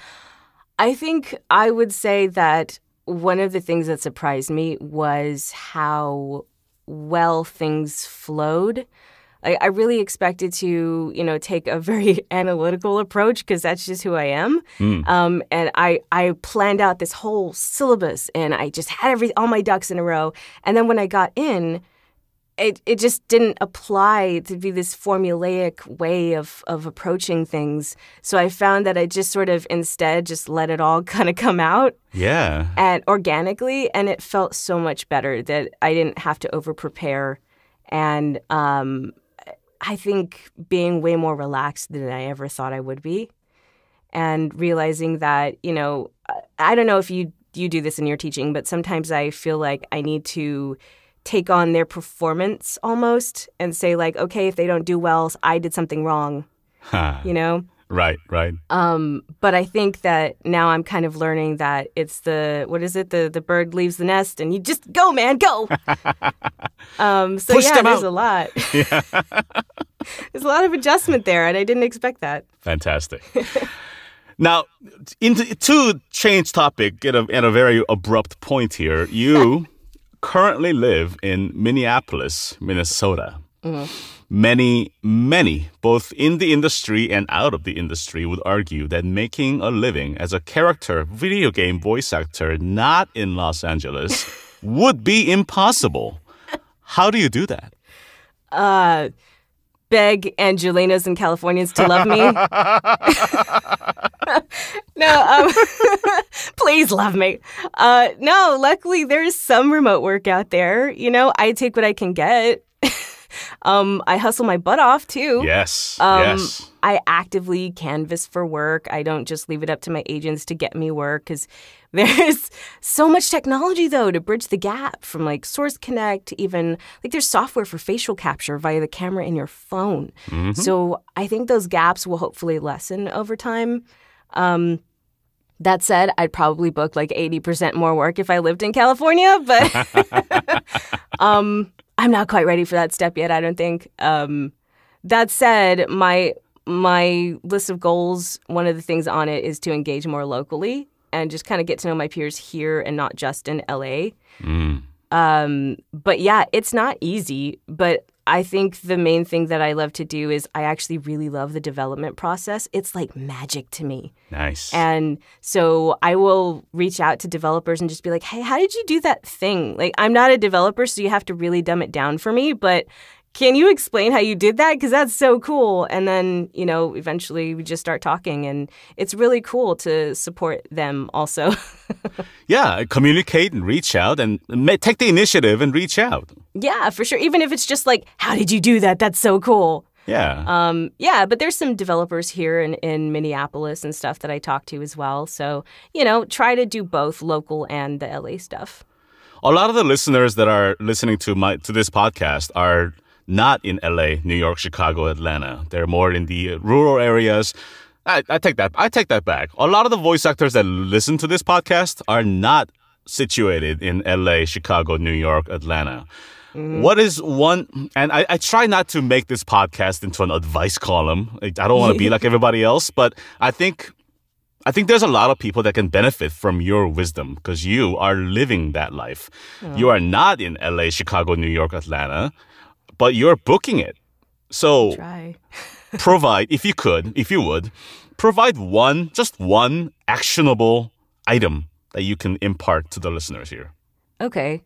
I think I would say that one of the things that surprised me was how well things flowed. I, I really expected to, you know, take a very analytical approach because that's just who I am. Um, and I, I planned out this whole syllabus and I just had every all my ducks in a row. And then when I got in, it, it just didn't apply to be this formulaic way of, of approaching things. So I found that I just sort of instead just let it all kind of come out Yeah. and organically, and it felt so much better that I didn't have to over prepare. And um, I think being way more relaxed than I ever thought I would be, and realizing that you know I- don't know if you you do this in your teaching, but sometimes I feel like I need to take on their performance almost and say like, okay, if they don't do well, I did something wrong. you know? Right, right. Um, but I think that now I'm kind of learning that it's the what is it? The the bird leaves the nest and you just go, man, go. um, so Push yeah, there's out. a lot. there's a lot of adjustment there, and I didn't expect that. Fantastic. now, into, to change topic at a, at a very abrupt point here, you currently live in Minneapolis, Minnesota. Many, many, both in the industry and out of the industry, would argue that making a living as a character video game voice actor not in Los Angeles would be impossible. How do you do that? Uh, beg Angelenos and Californians to love me. no, um, please love me. Uh, no, luckily there's some remote work out there. You know, I take what I can get. Um, I hustle my butt off too. Yes, Um, yes. I actively canvas for work. I don't just leave it up to my agents to get me work because there's so much technology though to bridge the gap from like Source Connect to even like there's software for facial capture via the camera in your phone. So I think those gaps will hopefully lessen over time. Um, that said, I'd probably book like 80% more work if I lived in California, but um, I'm not quite ready for that step yet, I don't think. Um, that said, my my list of goals, one of the things on it is to engage more locally and just kind of get to know my peers here and not just in LA. Um, but yeah, it's not easy, but I think the main thing that I love to do is I actually really love the development process. It's like magic to me. Nice. And so I will reach out to developers and just be like, hey, how did you do that thing? Like, I'm not a developer, so you have to really dumb it down for me, but can you explain how you did that? Because that's so cool. And then, you know, eventually we just start talking, and it's really cool to support them also. Yeah, communicate and reach out and take the initiative and reach out. yeah, for sure. Even if it's just like, how did you do that? That's so cool. Yeah. Um, yeah, but there's some developers here in, in Minneapolis and stuff that I talk to as well. So, you know, try to do both local and the LA stuff. a lot of the listeners that are listening to my to this podcast are not in LA, New York, Chicago, Atlanta. They're more in the rural areas. I, I take that. I take that back. A lot of the voice actors that listen to this podcast are not situated in LA, Chicago, New York, Atlanta. Mm-hmm. What is one? And I, I try not to make this podcast into an advice column. I I don't want to be like everybody else, but I think I think there's a lot of people that can benefit from your wisdom because you are living that life. You are not in LA, Chicago, New York, Atlanta, but you're booking it. So provide, if you could, if you would, provide one, just one actionable item that you can impart to the listeners here. Okay.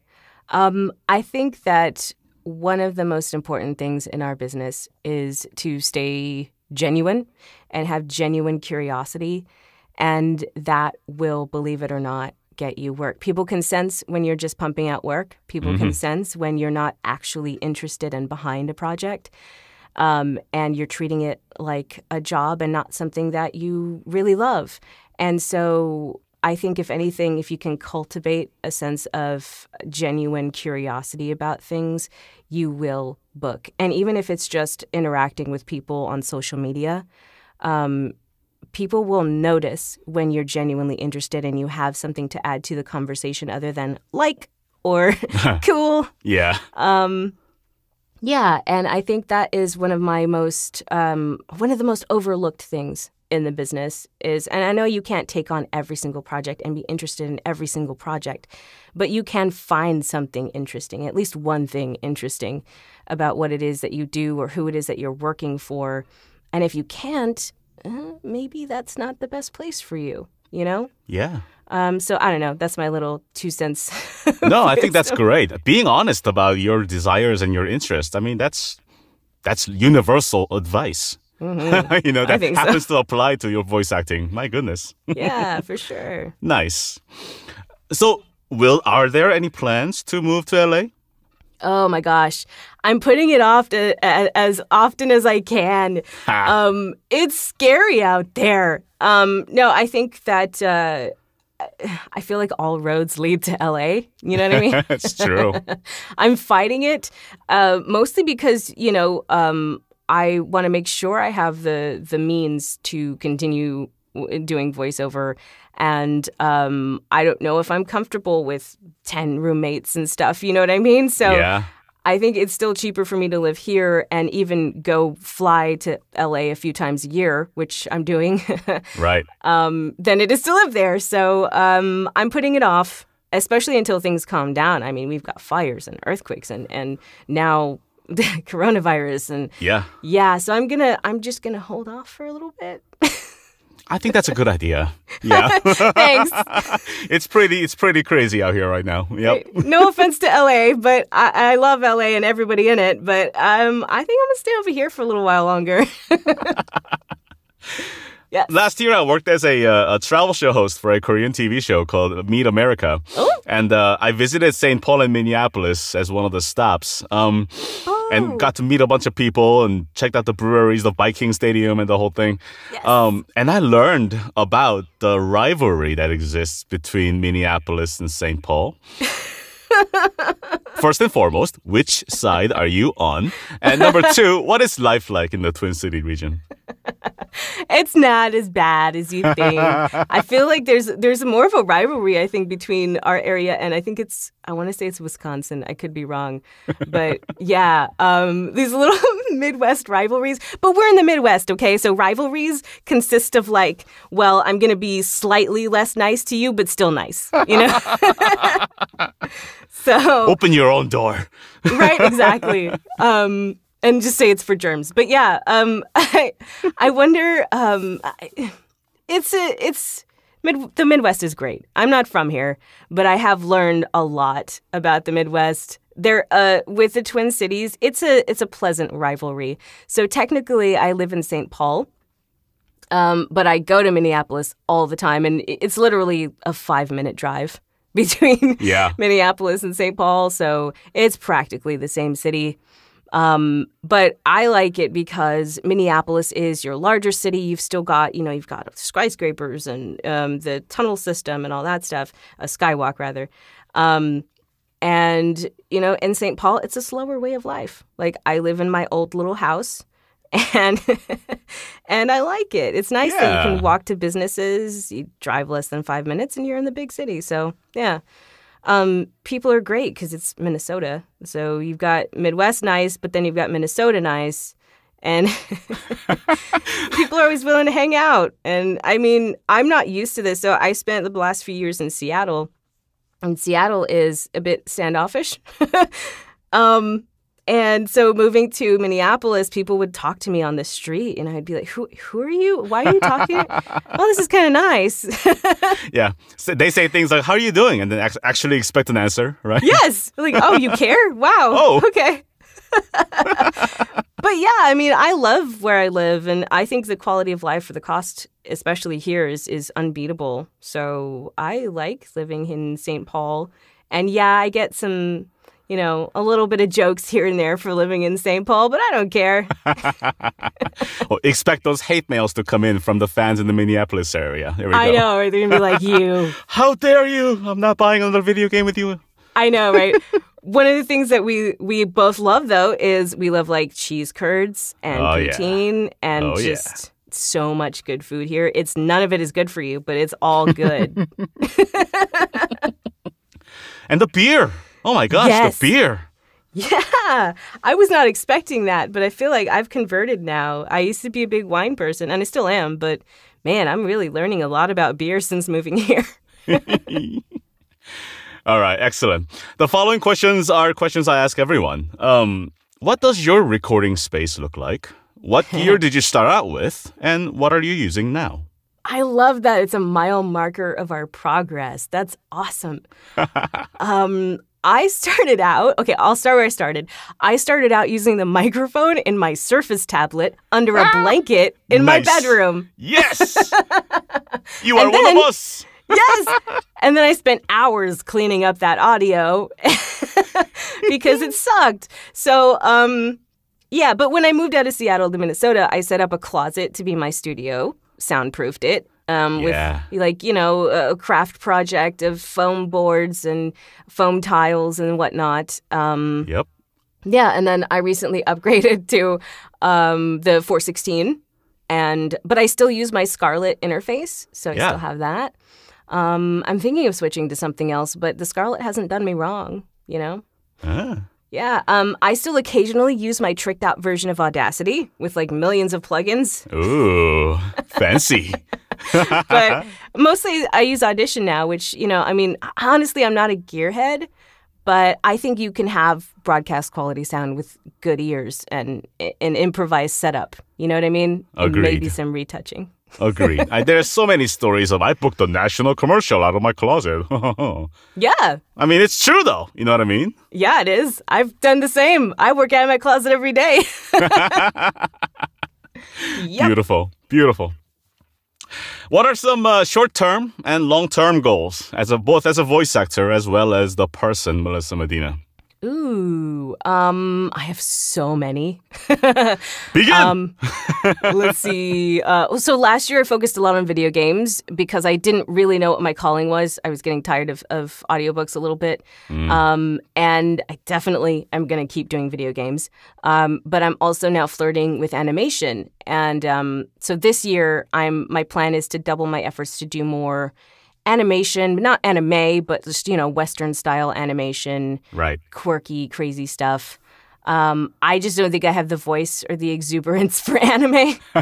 Um, I think that one of the most important things in our business is to stay genuine and have genuine curiosity. And that will, believe it or not, get you work. People can sense when you're just pumping out work, people can sense when you're not actually interested and behind a project. Um, and you're treating it like a job and not something that you really love. And so I think, if anything, if you can cultivate a sense of genuine curiosity about things, you will book. And even if it's just interacting with people on social media, um, people will notice when you're genuinely interested and you have something to add to the conversation other than like or cool. Yeah. Um, yeah, and I think that is one of my most um, one of the most overlooked things in the business is, and I know you can't take on every single project and be interested in every single project, but you can find something interesting, at least one thing interesting about what it is that you do or who it is that you're working for, and if you can't, uh, maybe that's not the best place for you. You know. Yeah. Um, so I don't know. That's my little two cents. No, I think that's great. Being honest about your desires and your interests. I mean, that's that's universal advice. you know, that think so. happens to apply to your voice acting. My goodness. yeah, for sure. nice. So, will are there any plans to move to LA? Oh my gosh, I'm putting it off to, as often as I can. Um, it's scary out there. Um, no, I think that uh, I feel like all roads lead to LA. You know what I mean? That's true. I'm fighting it uh, mostly because you know um, I want to make sure I have the the means to continue w- doing voiceover, and um, I don't know if I'm comfortable with ten roommates and stuff. You know what I mean? So yeah. I think it's still cheaper for me to live here and even go fly to LA a few times a year, which I'm doing, Right. um, than it is to live there. So um, I'm putting it off, especially until things calm down. I mean, we've got fires and earthquakes and, and now the coronavirus and Yeah. yeah. So I'm gonna I'm just gonna hold off for a little bit. I think that's a good idea. Yeah. Thanks. it's pretty it's pretty crazy out here right now. Yep. no offense to LA, but I, I love LA and everybody in it. But um, I think I'm gonna stay over here for a little while longer. yes. Last year, I worked as a, uh, a travel show host for a Korean TV show called Meet America. Oh. And uh, I visited St. Paul and Minneapolis as one of the stops. Um, Oh. And got to meet a bunch of people and checked out the breweries, the Viking Stadium, and the whole thing. Yes. Um, and I learned about the rivalry that exists between Minneapolis and St. Paul. First and foremost, which side are you on? And number two, what is life like in the Twin City region? It's not as bad as you think. I feel like there's there's more of a rivalry I think between our area and I think it's I want to say it's Wisconsin. I could be wrong, but yeah, um, these little Midwest rivalries. But we're in the Midwest, okay? So rivalries consist of like, well, I'm gonna be slightly less nice to you, but still nice, you know. So Open your own door. right exactly. Um and just say it's for germs. But yeah um i i wonder um I, it's a it's mid the midwest is great. I'm not from here but i have learned a lot about the midwest. There uh with the twin cities it's a it's a pleasant rivalry. So technically i live in st paul um, but I go to Minneapolis all the time, and it's literally a five minute drive between Yeah. Minneapolis and St. Paul. So it's practically the same city. Um, but I like it because Minneapolis is your larger city. You've still got, you know, you've got skyscrapers and um, the tunnel system and all that stuff, a skywalk rather. Um, and you know, in St. Paul, it's a slower way of life. Like I live in my old little house, and and I like it. It's nice that you can walk to businesses. You drive less than five minutes, and you're in the big city. So yeah, um, people are great because it's Minnesota. So you've got Midwest nice, but then you've got Minnesota nice. And people are always willing to hang out. And I mean, I'm not used to this. So I spent the last few years in Seattle, and Seattle is a bit standoffish. um, and so moving to Minneapolis, people would talk to me on the street, and I'd be like, "Who, who are you? Why are you talking? well, this is kind of nice." Yeah. So they say things like, How are you doing? And then actually expect an answer, right? yes, like, "Oh, you care? Wow. Oh. okay." but yeah, I mean, I love where I live, and I think the quality of life for the cost, especially here, is is unbeatable. So I like living in St. Paul, and yeah, I get some. You know, a little bit of jokes here and there for living in St. Paul, but I don't care. Or expect those hate mails to come in from the fans in the Minneapolis area. I go. know, right? They're gonna be like, you. How dare you? I'm not buying another video game with you. I know, right? One of the things that we we both love though is we love like cheese curds and Oh, yeah. and Oh, yeah. just so much good food here. It's none of it is good for you, but it's all good. And the beer. Oh my gosh, Yes. the beer. yeah. I was not expecting that, but I feel like I've converted now. I used to be a big wine person and I still am, but man, I'm really learning a lot about beer since moving here. All right, excellent. The following questions are questions I ask everyone. Um, what does your recording space look like? What gear did you start out with? And what are you using now? I love that it's a mile marker of our progress. That's awesome. um, I started out, okay, I'll start where I started. I started out using the microphone in my Surface tablet under a blanket in my bedroom. Yes! you are And one of us! Yes. and then I spent hours cleaning up that audio because it sucked. So, um, yeah, but when I moved out of Seattle to Minnesota, I set up a closet to be my studio, soundproofed it, Um, Yeah. with like you know a craft project of foam boards and foam tiles and whatnot. Um, Yep. yeah, and then I recently upgraded to um, the 416, and but I still use my Scarlett interface, so I Yeah. still have that. Um, I'm thinking of switching to something else, but the Scarlett hasn't done me wrong, you know. Ah. Yeah, um, I still occasionally use my tricked out version of Audacity with like millions of plugins, Ooh, fancy. but mostly I use Audition now, which, you know, I mean, honestly, I'm not a gearhead, but I think you can have broadcast quality sound with good ears and an improvised setup. You know what I mean? Agreed. Maybe some retouching. Agreed. I, are so many stories of I booked a national commercial out of my closet. Yeah. I mean, it's true though. You know what I mean? Yeah, it is. I've done the same. I work out of my closet every day. yep. Beautiful. Beautiful. What are some uh, short-term and long-term goals as a both as a voice actor as well as the person Melissa Medina? Ooh, um, I have so many. Begin. Um, let's see. Uh, so last year I focused a lot on video games because I didn't really know what my calling was. I was getting tired of, of audiobooks a little bit. Um, and I definitely am going to keep doing video games. Um, but I'm also now flirting with animation. And um, so this year, I'm my plan is to double my efforts to do more animation, not anime, but just, you know, Western style animation right. quirky, crazy stuff. Um, I just don't think I have the voice or the exuberance for anime.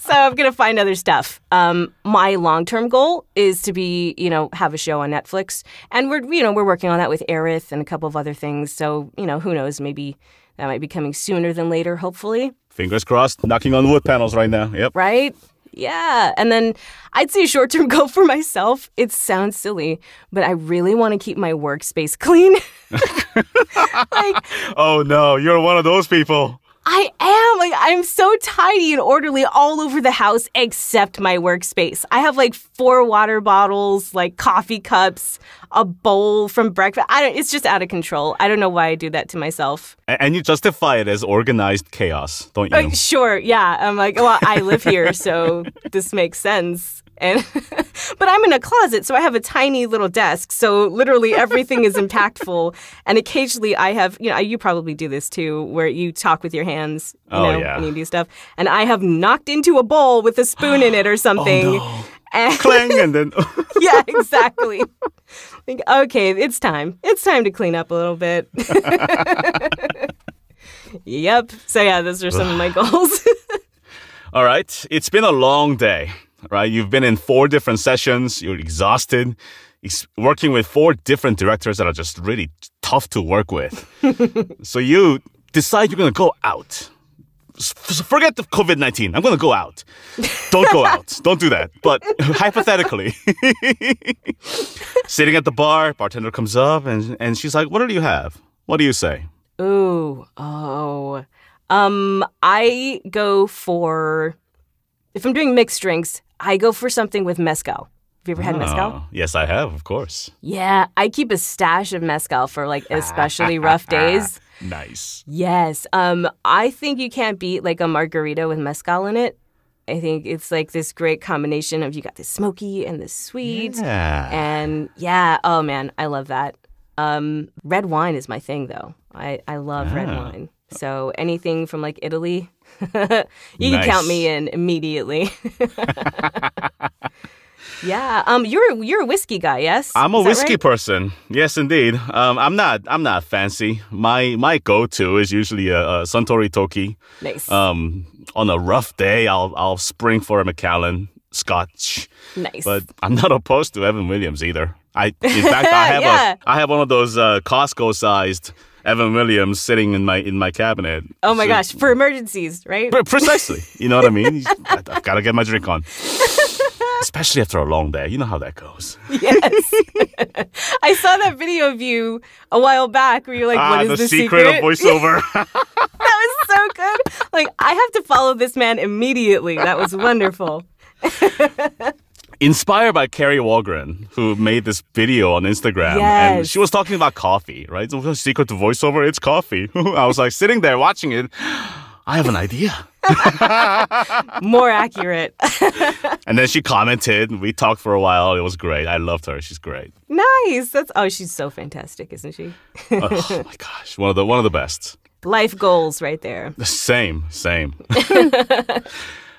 so I'm going to find other stuff. Um, my long-term goal is to be, you know, have a show on Netflix. And we're, you know, we're working on that with Aerith and a couple of other things. So, you know, who knows, maybe that might be coming sooner than later, hopefully. Fingers crossed. Knocking on wood panels right now. Yep. Right? Yeah. And then I'd say short term goal for myself. It sounds silly, but I really want to keep my workspace clean. like, Oh no, you're one of those people. I am like I'm so tidy and orderly all over the house except my workspace. I have like four water bottles, like coffee cups, a bowl from breakfast. I don't it's just out of control. I don't know why I do that to myself. And you justify it as organized chaos, don't you? Like, sure, yeah. I'm like, well, I live here, so this makes sense. And but I'm in a closet, so I have a tiny little desk. So literally everything is impactful. And occasionally I have, you know, you probably do this too, where you talk with your hands, you Oh, know, yeah. when you do stuff. And I have knocked into a bowl with a spoon in it or oh, something. Oh, no. And Clang and then yeah, exactly. Like, okay, it's time. It's time to clean up a little bit. yep. So yeah, those are some of my goals. All right. It's been a long day, right? You've been in four different sessions. You're exhausted. Ex- working with four different directors that are just really tough to work with. so you decide you're going to go out. Forget the COVID 19. I'm going to go out. Don't go out. Don't do that. But hypothetically, sitting at the bar, bartender comes up and, and she's like, What do you have? What do you say? Ooh, oh. Um, I go for if I'm doing mixed drinks, I go for something with mezcal. Have you ever had mezcal? Oh, yes, I have, of course. Yeah, I keep a stash of mezcal for like especially rough days. Nice. Yes. Um, I think you can't beat like a margarita with mezcal in it. I think it's like this great combination of you got the smoky and the sweet. Yeah. And yeah, oh man, I love that. Um, red wine is my thing though. I, I love red Ah. wine. So anything from like Italy, you can count me in immediately. yeah. Um, you're you're a whiskey guy, yes? I'm a whiskey right? person. Yes, indeed. Um, I'm not. I'm not fancy. My my go-to is usually a, a Suntory Toki. Nice. Um, on a rough day, I'll I'll spring for a Macallan Scotch. nice. But I'm not opposed to Evan Williams either. I, in fact, I have Yeah. a I have one of those uh, Costco-sized Evan Williams sitting in my in my cabinet. oh my So- gosh, for emergencies, right? Pre- Precisely. You know what I mean? I- I've got to get my drink on. Especially after a long day. You know how that goes. Yes. I saw that video of you a while back where you're like, ah, what is the the, secret, of voiceover. that was so good. Like, I have to follow this man immediately. That was wonderful. Inspired by Kari Wahlgren, who made this video on Instagram. And she was talking about coffee, right? The secret to voiceover, it's coffee. I was like sitting there watching it. I have an idea. More accurate. And then she commented, we talked for a while. It was great. I loved her. She's great. nice. That's oh, she's so fantastic, isn't she? oh my gosh, one of the one of the best. Life goals right there. Same, same.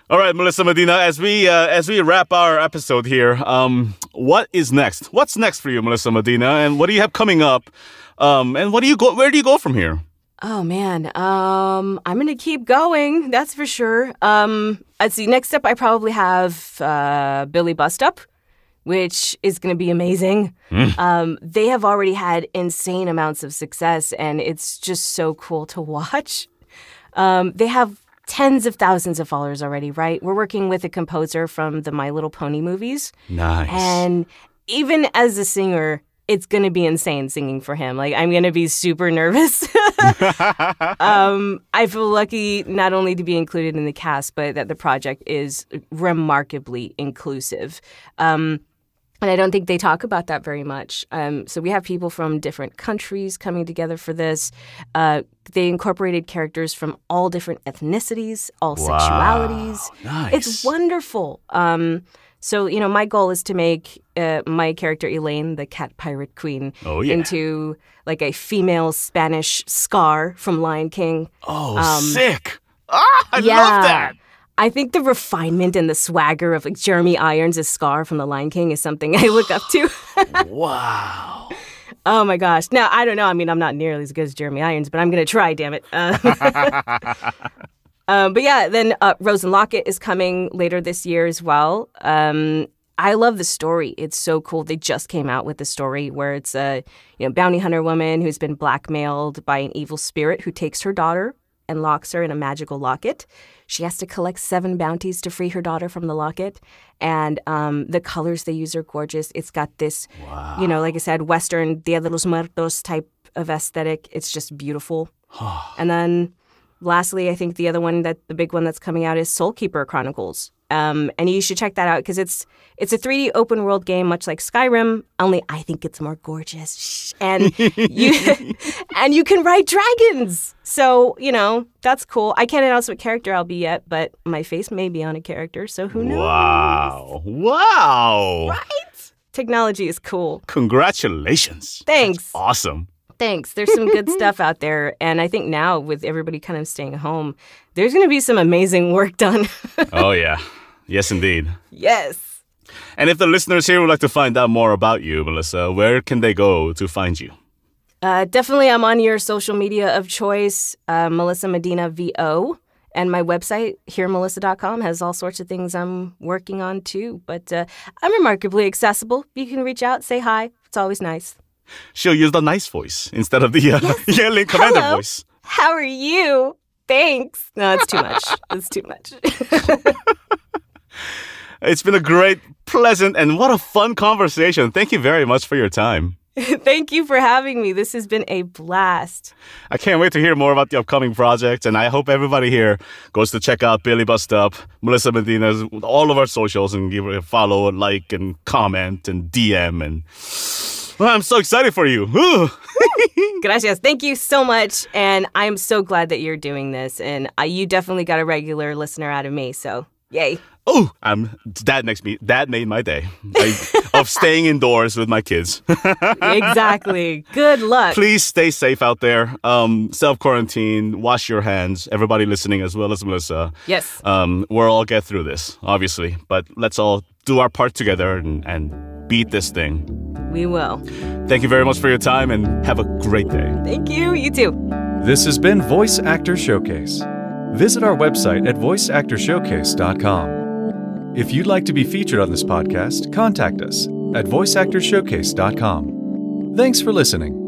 All right, Melissa Medina. As we uh, as we wrap our episode here, um, what is next? What's next for you, Melissa Medina? And what do you have coming up? Um, and what do you go? Where do you go from here? Oh man, um, I'm gonna keep going. That's for sure. Um, let's see. Next up, I probably have uh, Billy Bust Up, which is gonna be amazing. Um, they have already had insane amounts of success, and it's just so cool to watch. Um, they have tens of thousands of followers already. Right? We're working with a composer from the My Little Pony movies. Nice. And even as a singer, it's going to be insane singing for him. Like, I'm going to be super nervous. um, I feel lucky not only to be included in the cast, but that the project is remarkably inclusive. Um, and I don't think they talk about that very much. Um, so we have people from different countries coming together for this. Uh, they incorporated characters from all different ethnicities, all sexualities. nice. It's wonderful. Um, so you know, my goal is to make uh, my character Elaine, the cat pirate queen, Oh, yeah. into like a female Spanish Scar from Lion King. oh, sick. Ah, I Um, yeah. love that. I think the refinement and the swagger of like Jeremy Irons' Scar from The Lion King is something I look up to. Wow. oh my gosh! Now I don't know. I mean, I'm not nearly as good as Jeremy Irons, but I'm gonna try. Damn it. Um, um, but yeah, then uh, Rose and Locket is coming later this year as well. Um, I love the story. It's so cool. They just came out with the story where it's a you know bounty hunter woman who's been blackmailed by an evil spirit who takes her daughter and locks her in a magical locket. She has to collect seven bounties to free her daughter from the locket, and um, the colors they use are gorgeous. It's got this, you know, like I said, Western Dia de los Muertos type of aesthetic. It's just beautiful. and then lastly, I think the other one that the big one that's coming out is Soulkeeper Chronicles. Um, and you should check that out because it's it's a 3D open world game, much like Skyrim. Only I think it's more gorgeous, Shh. and you and you can ride dragons. So you know that's cool. I can't announce what character I'll be yet, but my face may be on a character, so who knows? Wow. Wow. Right? Technology is cool. Congratulations. Thanks. Awesome. Thanks. There's some good stuff out there. And I think now, with everybody kind of staying home, there's going to be some amazing work done. Oh, yeah. Yes, indeed. yes. And if the listeners here would like to find out more about you, Melissa, where can they go to find you? Uh, definitely, I'm on your social media of choice, uh, Melissa Medina VO. And my website, hearmelissa.com, has all sorts of things I'm working on too. But uh, I'm remarkably accessible. You can reach out, say hi. It's always nice. She'll use the nice voice instead of the uh, yelling commander Hello. voice. How are you? Thanks. No, it's too much. it's too much. It's been a great, pleasant, and what a fun conversation. Thank you very much for your time. Thank you for having me. This has been a blast. I can't wait to hear more about the upcoming projects, and I hope everybody here goes to check out Billy Bust Up, Melissa Medina's, all of our socials, and give it a follow, and like, and comment, and DM, and well, I'm so excited for you. Gracias. Thank you so much. And I'm so glad that you're doing this. And I, you definitely got a regular listener out of me. So, yay. Oh, um, that makes me that made my day like, of staying indoors with my kids. exactly. Good luck. Please stay safe out there. Um, self quarantine. Wash your hands. Everybody listening, as well as Melissa. Yes. Um, we'll all get through this, obviously, but let's all do our part together and, and beat this thing. We will. Thank you very much for your time and have a great day. Thank you. You too. This has been Voice Actor Showcase. Visit our website at voiceactorshowcase.com. If you'd like to be featured on this podcast, contact us at voiceactorshowcase.com. Thanks for listening.